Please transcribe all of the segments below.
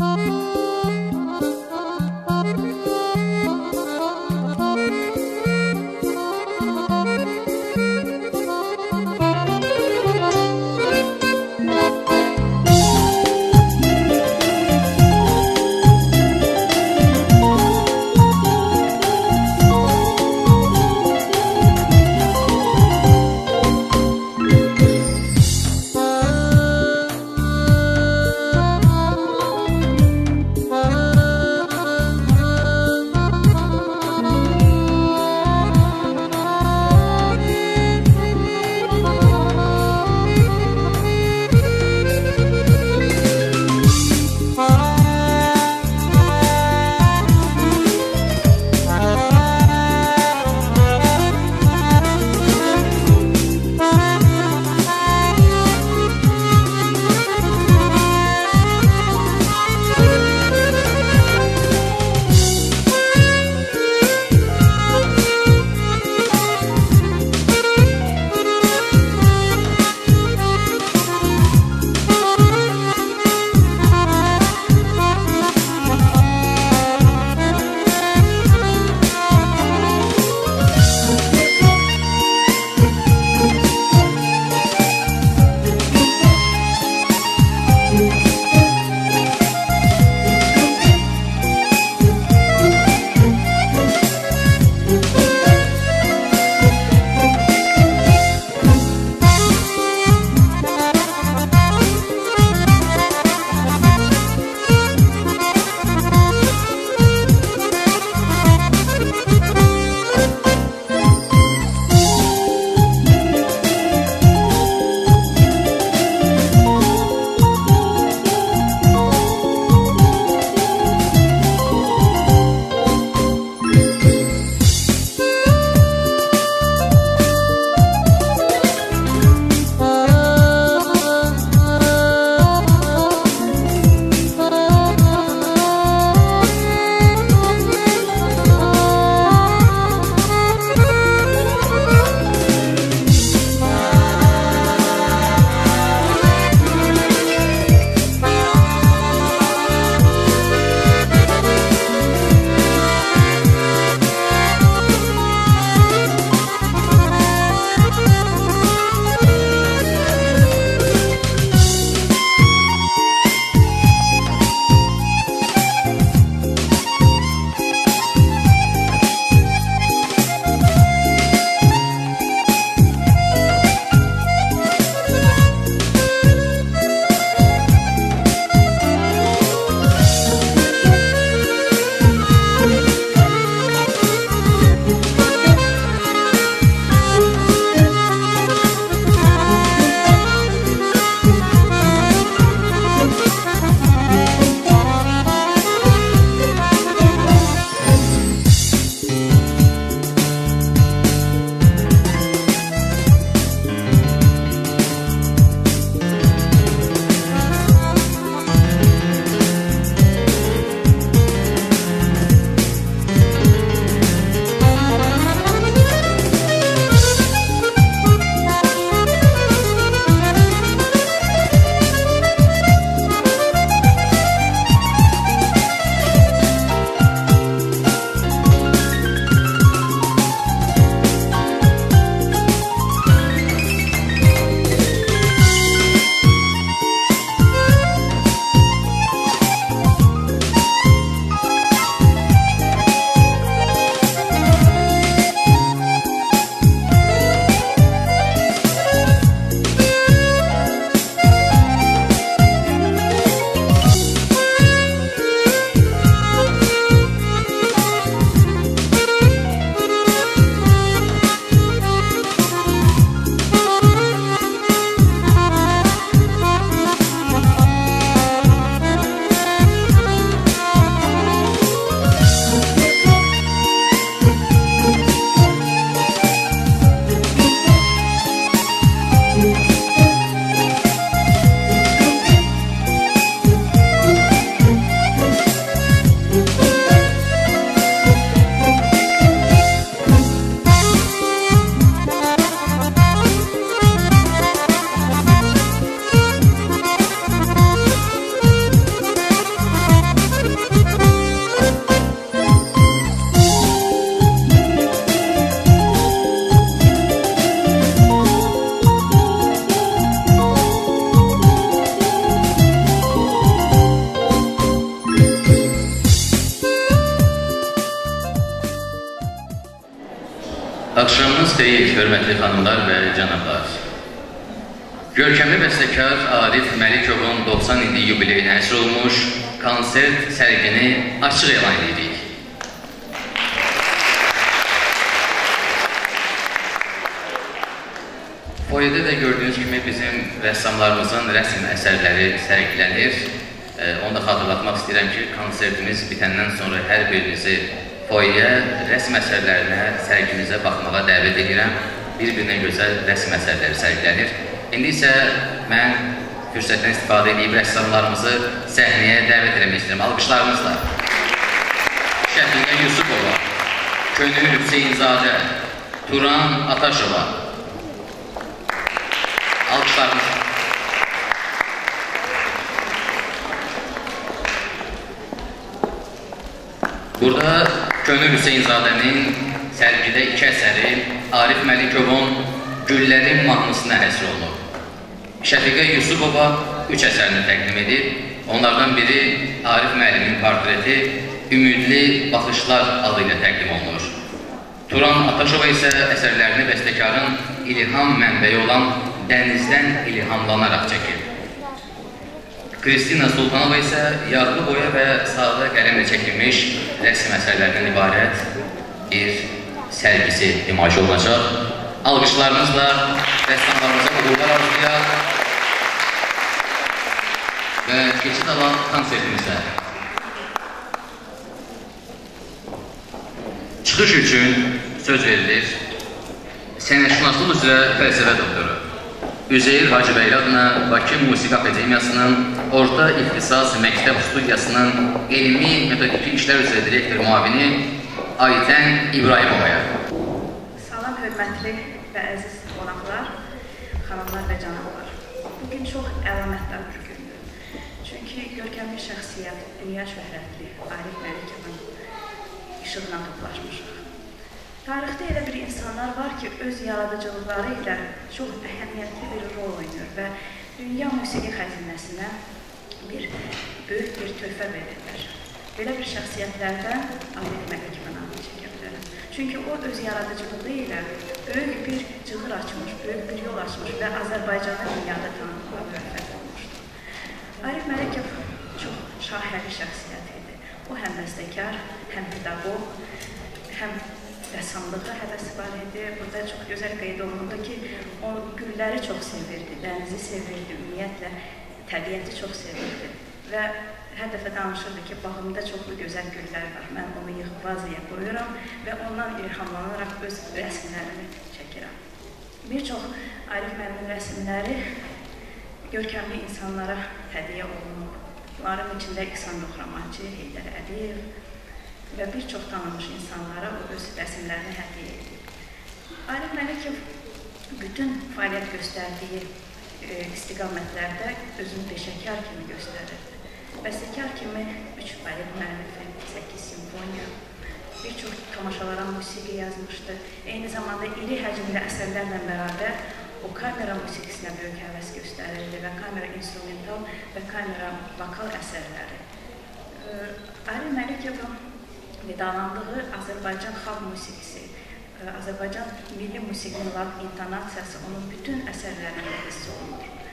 Música Arif Məlikovun 90 illik yubileyinə həsr olmuş konsert sərgini açıq elan edirik. Foyədə də gördüyünüz kimi bizim rəssamlarımızın rəsm əsərləri sərgilənir. Onu da xatırlatmaq istəyirəm ki, konsertimiz bitəndən sonra hər birinizi foyəyə rəsm əsərlərinə, sərgimizə baxmağa dəvət edirəm. Bir-birinə gözəl rəsm əsərləri sərgilənir. İndi isə mən fürsətdən istifadə edib rəssamlarımızı səhnəyə dəvət eləmək istəyirəm. Alqışlarınızla. Şəfiqə Yusupova, Könül Hüseynzadə, Turan Ataşova, Alkışlarınız. Burada Könül Hüseynzadənin sərgidə iki əsəri Arif Məlikovun Güllərin mahnısına həsr olunur. Şəfiqə Yusupova üç əsərini təqdim edir. Onlardan biri Arif müəllimin portreti Ümidli Baxışlar adı ilə təqdim olunur. Turan Ataşova isə əsərlərini bəstəkarın ilham mənbəyi olan dənizdən ilhamlanaraq çəkir. Kristina Sultanova isə yağlı boya və sadə qələmlə çəkilmiş rəsm əsərlərindən ibarət bir sərgisi imaş olunacaq. Alqışlarınızla rəssamlarımıza uğurlar arzulayaq və keçid alan konsertimizə. Çıxış üçün söz verilir sənətşünaslıq üzrə fəlsəfə doktoru. Üzeyir Hacıbəyli adına Bakı Musiqi Akademiyasının Orta İxtisas Məktəb Studiyasının Elmi Metodiki İşlər üzrə direktor müavini Aytən İbrahimovaya. Hörmətli və əziz qonaqlar, xanımlar və cənablar. Bugün çox əlamətdar bir gündür. Çünki görkəmli şəxsiyyət, dünya şöhrətli Arif Məlikovun işığına toplaşmışıq. Tarixdə elə bir insanlar var ki, öz yaradıcılıqları ilə çox əhəmiyyətli bir rol oynayır və dünya musiqi xəzinəsinə bir böyük bir töhfə verirlər. Belə bir şəxsiyyətlərdən Arif Məlikov. Çünki o öz yaradıcılığı ilə böyük bir cığır açmış, böyük bir yol açmış və Azərbaycanı dünyada tanıtmağa müvəffəq olmuşdur. Arif Məlikov çox şahəli şəxsiyyət idi. O həm bəstəkar, həm pedaqoq, həm rəssamlığa həvəsi var idi. Burada çox gözəl qeyd olundu ki, o gülləri çox sevirdi, dənizi sevirdi, ümumiyyətlə təbiəti çox sevirdi. Və hər dəfə danışırdı ki, bağımda çoxlu gözəl güllər var. Mən onu yığıb vaziyyə qoyuram və ondan ilhamlanaraq öz rəsmlərimi çəkirəm. Bir çox Arif müəllimin rəsmləri görkəmli insanlara hədiyyə olunub. Bunların içində İhsan Yoxramancı, Heydər Əliyev, və bir çox tanınmış insanlara o öz rəsimlərini hədiyyə edib. Arif Məlikov bütün fəaliyyət göstərdiyi e, istiqamətlərdə özünü peşəkar kimi göstərirdi. Bəstəkar kimi 3 balet müəllifi, 8 simfoniya, bir çox tamaşalara musiqi yazmışdı. Eyni zamanda iri həcmli əsərlərlə bərabər o kamera musiqisinə böyük həvəs göstərirdi və kamera instrumental və kamera vokal əsərləri. E, Arif Məlikovun qidalandığı Azərbaycan xalq musiqisi, e, Azərbaycan milli musiqinin lat intonasiyası onun bütün əsərlərində hiss olunur.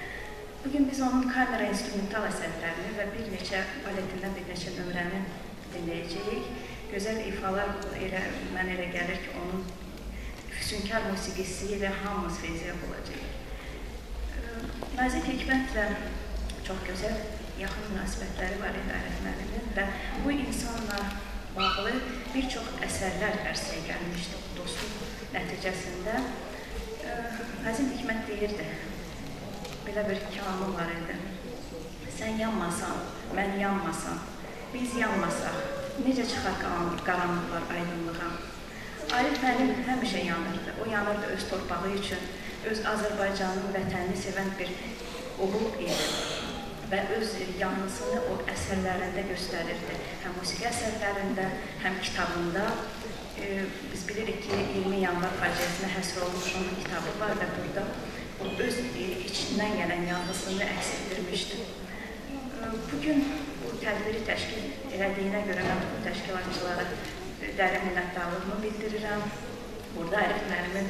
Bugün biz onun kamera instrumental əsərlərini və bir neçə baletindən bir neçə nömrəni dinləyəcəyik. Gözəl ifalar elə, mən elə gəlir ki, onun füsunkar musiqisi ilə hamımız feyziyyət olacaq. Nazik Hikmətlə çox gözəl yaxın münasibətləri var idarət müəllimin və bu insanla bağlı bir çox əsərlər ərsəyə gəlmişdi bu dostluq nəticəsində. Əzim Hikmət deyirdi, belə bir kəlamı var idi. Sən yanmasan, mən yanmasam, biz yanmasaq, necə çıxar qaranlıqlar aydınlığa? Arif müəllim həmişə yanırdı. O yanırdı öz torpağı üçün, öz Azərbaycanın vətənini sevən bir oğul idi və öz yanlısını o əsərlərində göstərirdi. Həm musiqi əsərlərində, həm kitabında. E, biz bilirik ki, 20 yanvar faciəsinə həsr olmuş onun kitabı var və burada o öz e, içindən gələn yanlısını əks etdirmişdi. E, bugün bu tədbiri təşkil elədiyinə görə mən bu təşkilatçılara dərin minnətdarlığımı bildirirəm Burada Arif müəllimin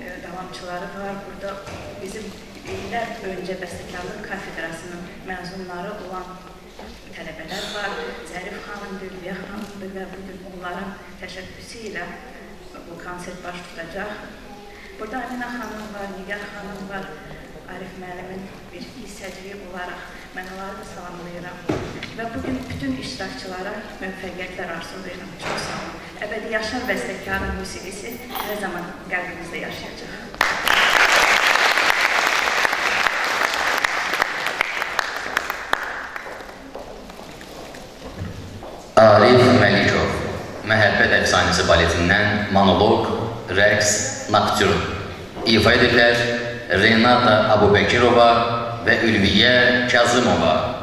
e, davamçıları var. Burada bizim illər öncə bəstəkarlıq kafedrasının məzunları olan tələbələr var. Zərif xanımdır, Liya xanımdır və bu gün onların təşəbbüsü ilə bu konsert baş tutacaq. Burada Əminə xanım var, Nigar xanım var. Arif müəllimin bir hissəciliyi olaraq mən onları da salamlayıram. Və bugün bütün iştirakçılara müvəffəqiyyətlər arzulayıram. Çox sağ olun. Əbədi yaşar bəstəkarın musiqisi hər zaman qəlbimizdə yaşayacaq. Arif Məlikov Məhəbbət əfsanəsi baletindən monoloq, rəqs, Nakçur, İfade Renata Abubekirova ve Ülviye Kazımova.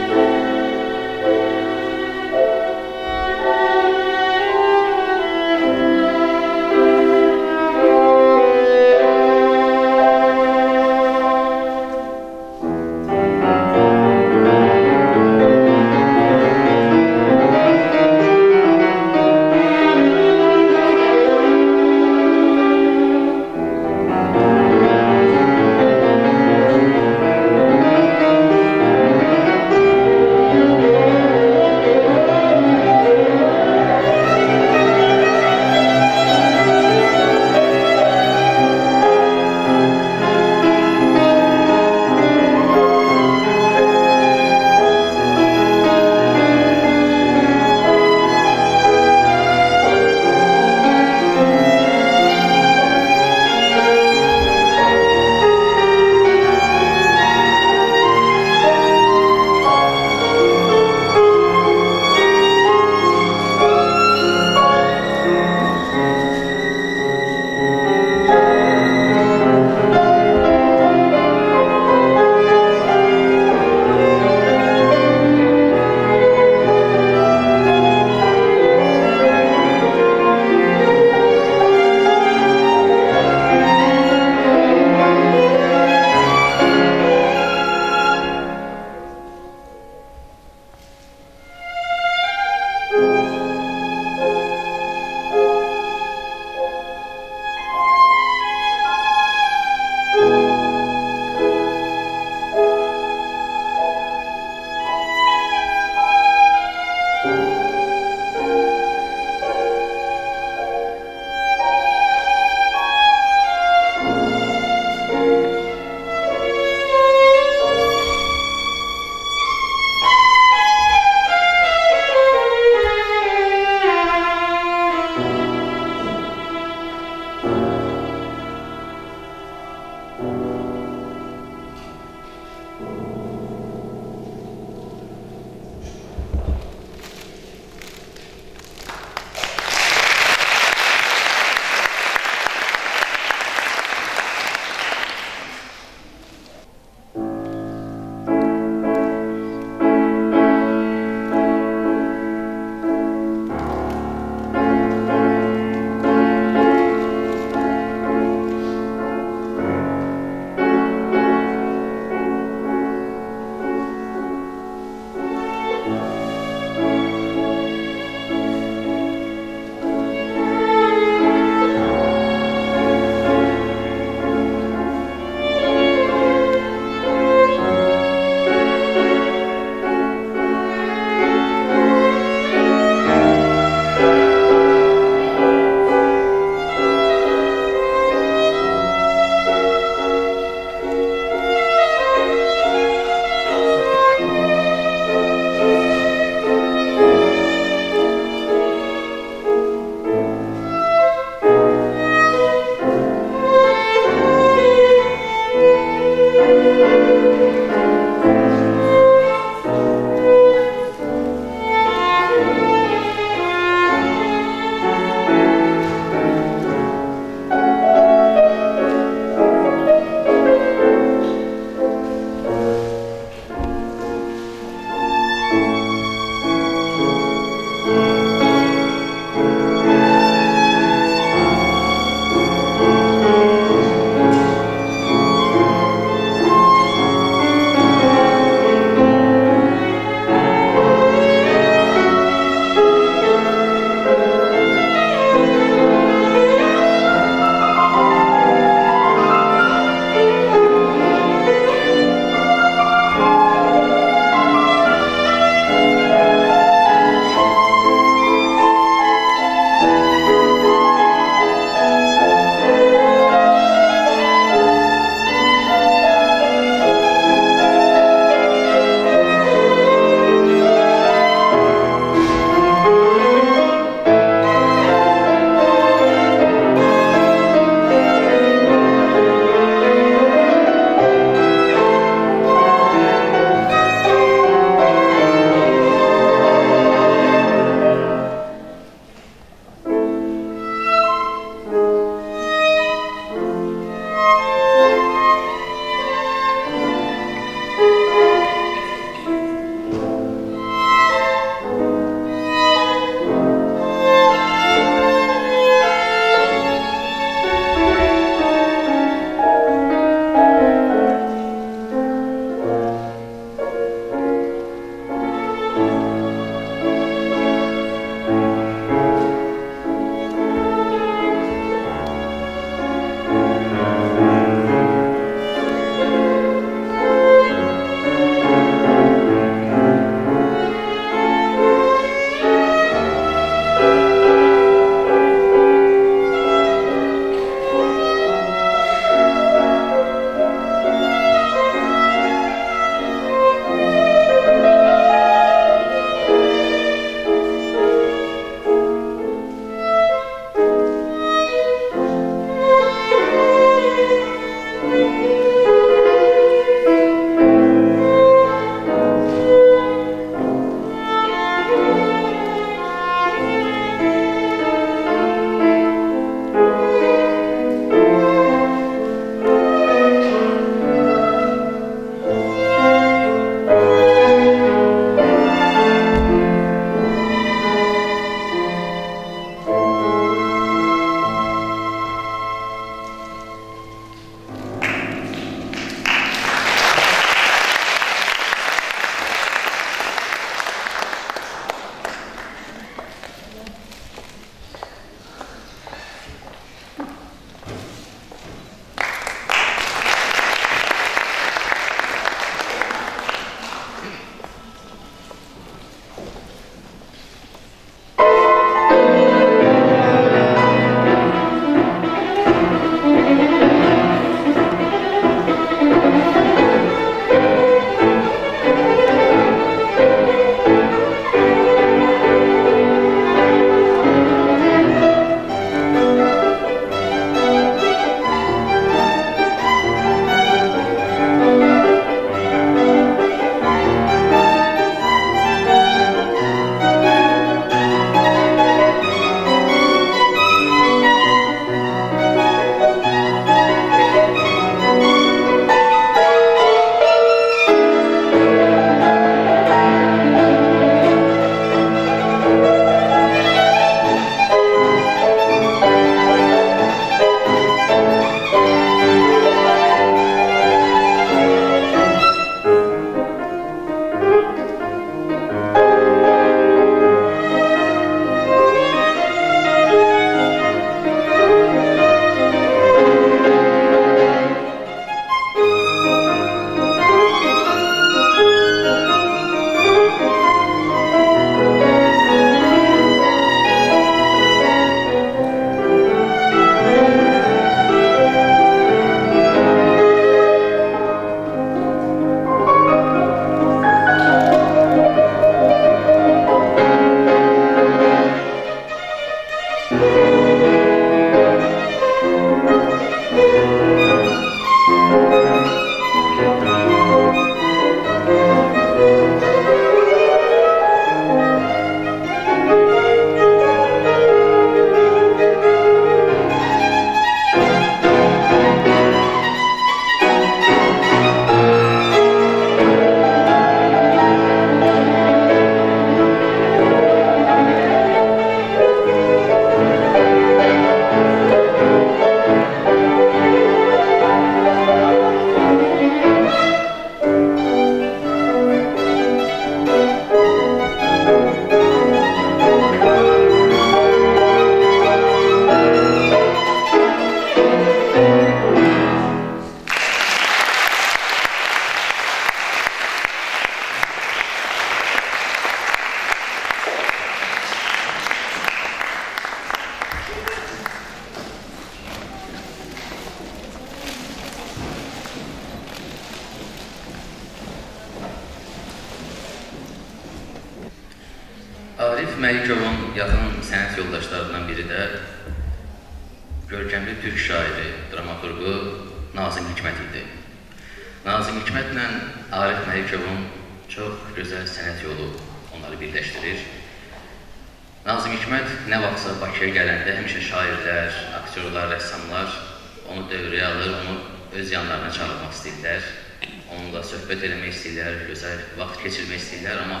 Keçirmək istəyirlər, amma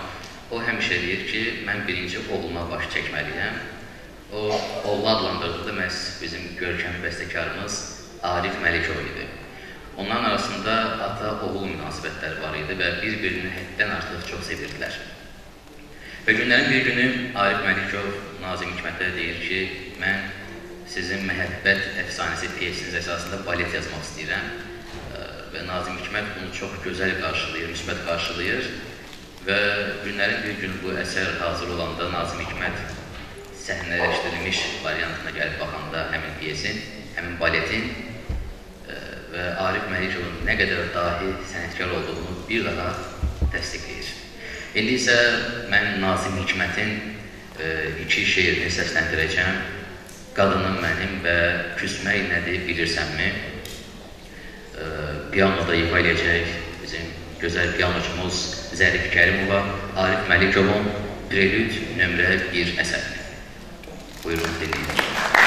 O həmişə deyir ki, mən birinci oğluna baş çəkməliyəm. O, oğlu adlandırdığı da məhz bizim görkəmi bəstəkarımız Arif Məlikov idi. Onların arasında ata-oğul münasibətləri var idi və bir-birini həddən artıq çox sevirdilər. Və günlərin bir günü Arif Məlikov Nazim Hikmətə deyir ki, mən sizin məhəbbət əfsanəsi piyesiniz əsasında balet yazmaq istəyirəm və Nazim Hikmət bunu çox gözəl qarşılayır, müsbət qarşılayır Və günlərin bir gün bu əsər hazır olanda Nazım Hikmət səhnələşdirilmiş variantına gəlib baxanda həmin piyesin, həmin baletin ə, və Arif Məlikovun nə qədər dahi sənətkar olduğunu bir daha təsdiqləyir. İndi isə mən Nazim Hikmətin ə, iki şeirini səsləndirəcəm. Qadının mənim və küsmək nədir bilirsənmi? Ə, pianoda ifa bizim gözəl pianoçumuz Zərif Kərimova, Arif Məlikovun Prelüd nömrə 1 əsəri. Buyurun, dinləyin.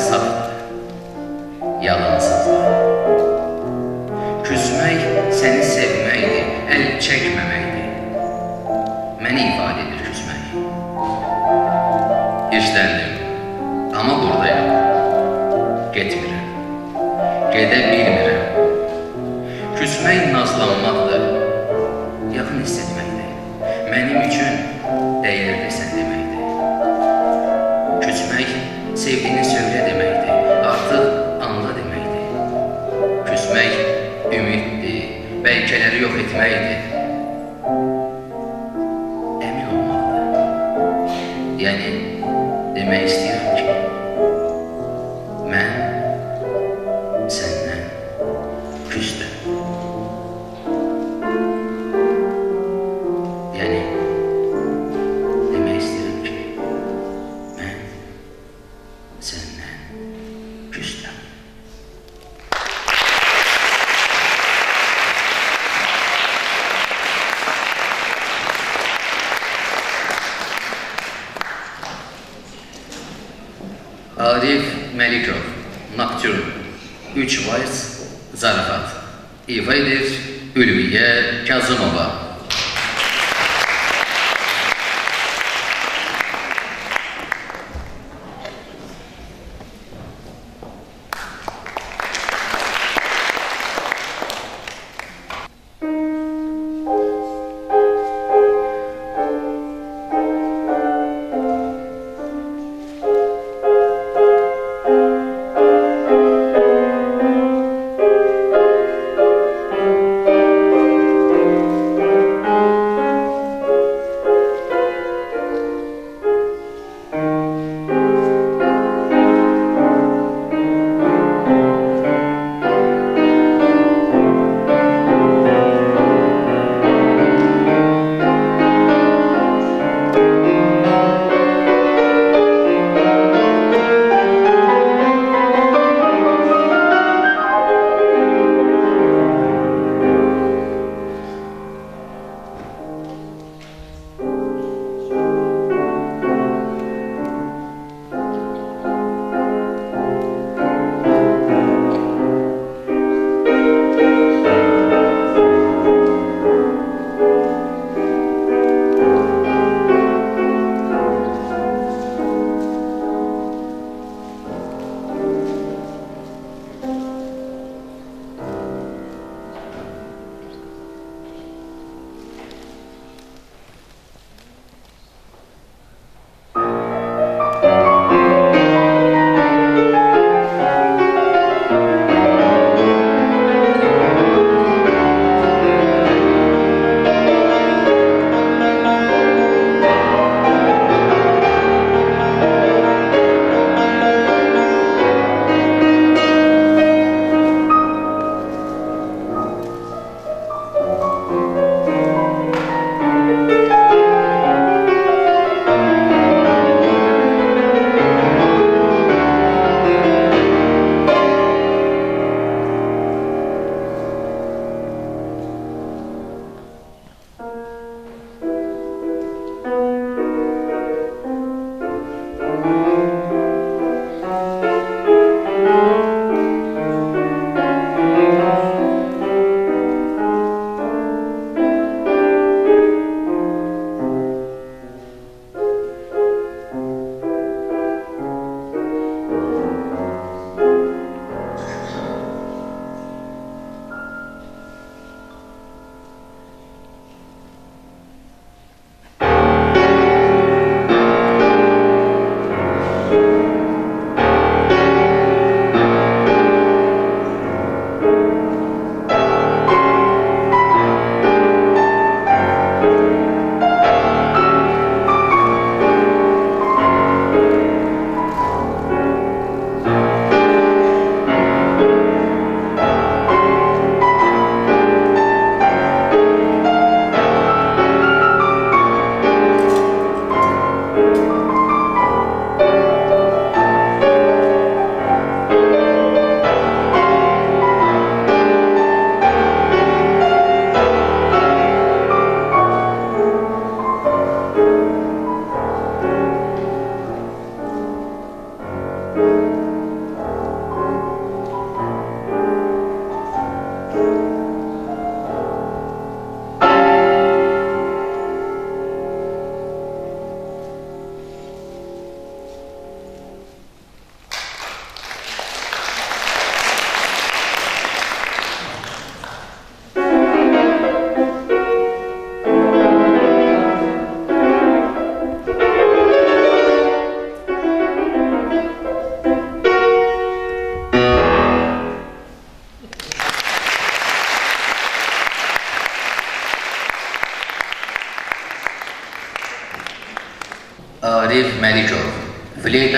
Yes,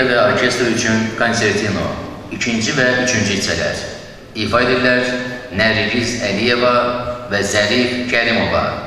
fleyta və orkestr üçün konsertino, ikinci və üçüncü hissələr. İfa edirlər Nərgiz Əliyeva və Zərif Kərimova.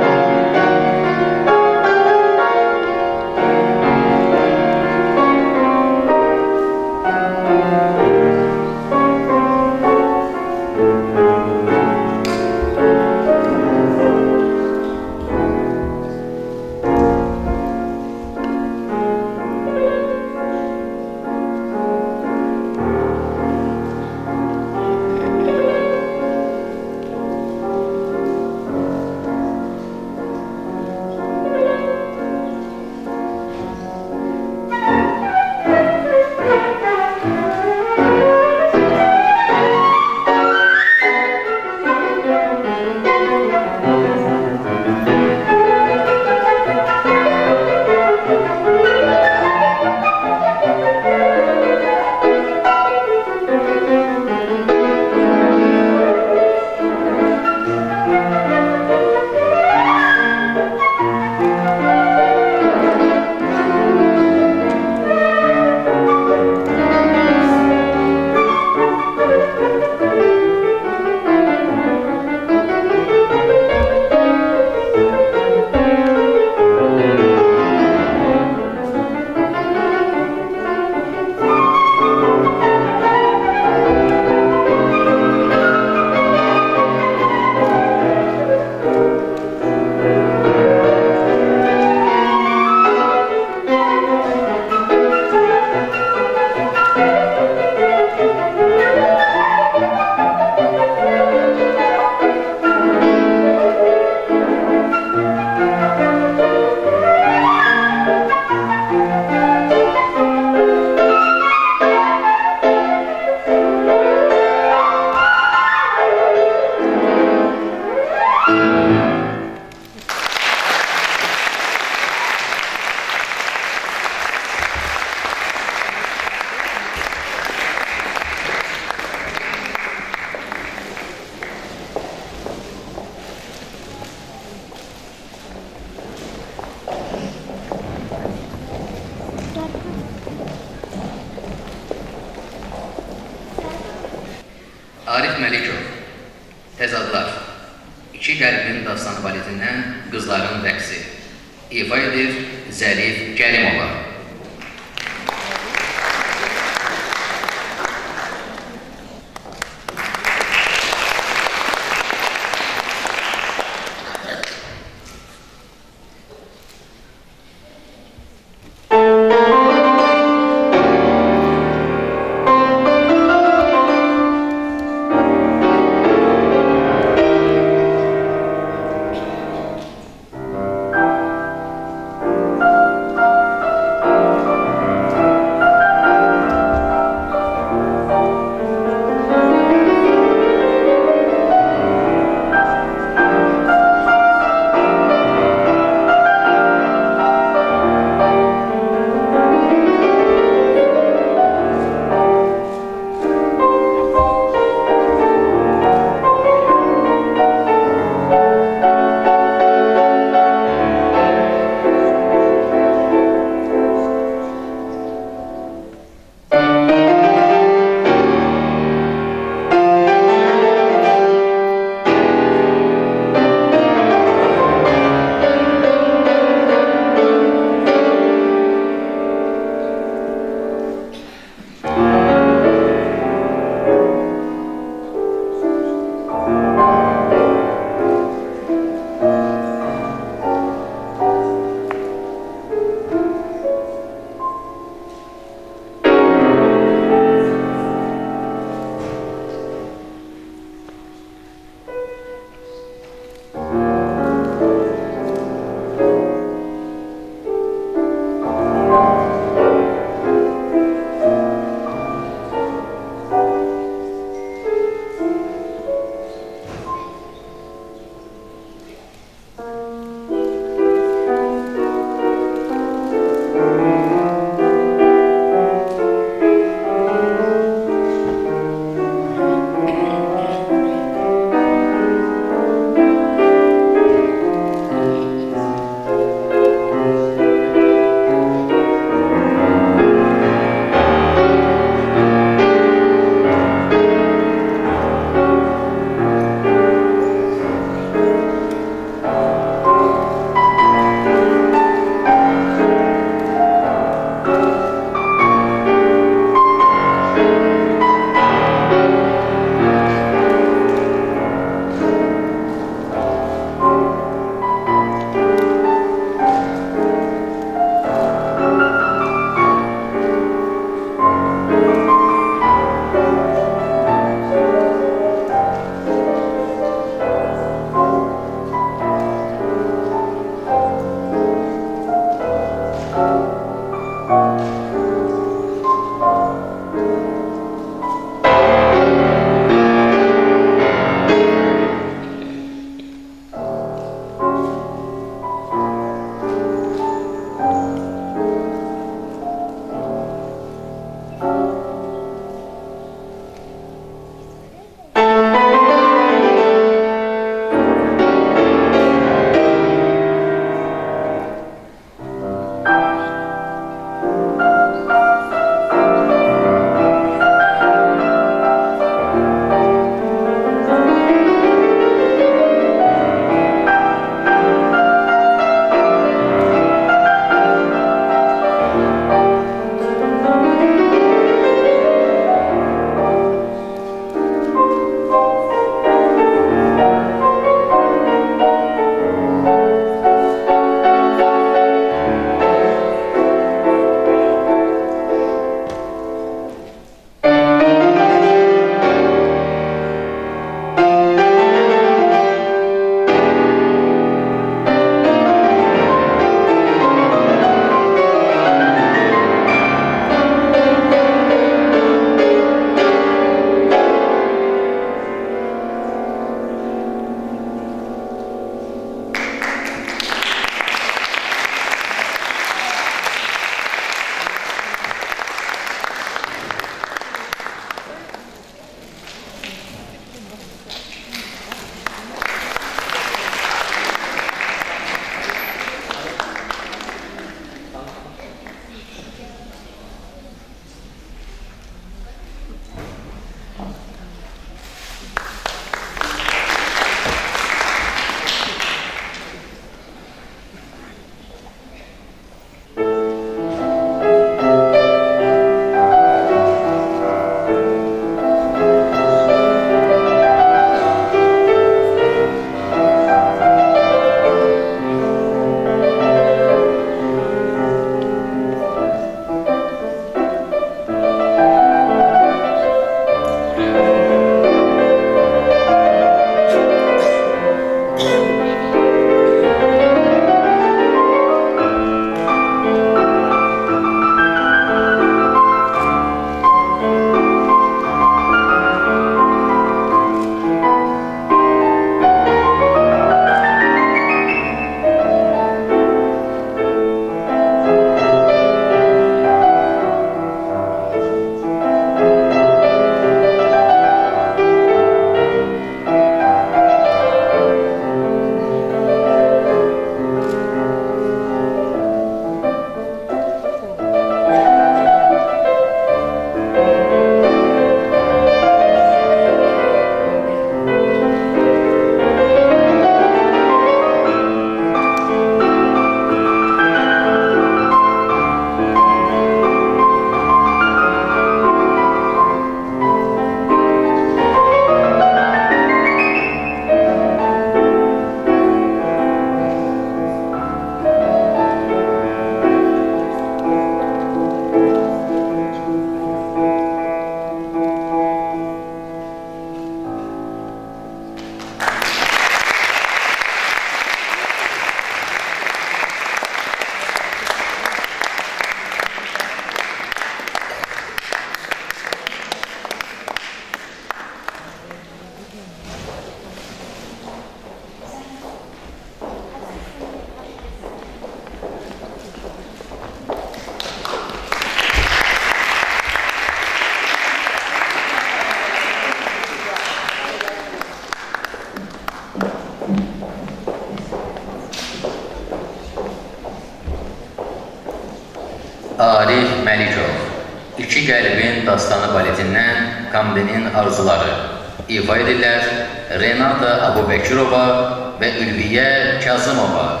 ve ve Ülviye Kazımova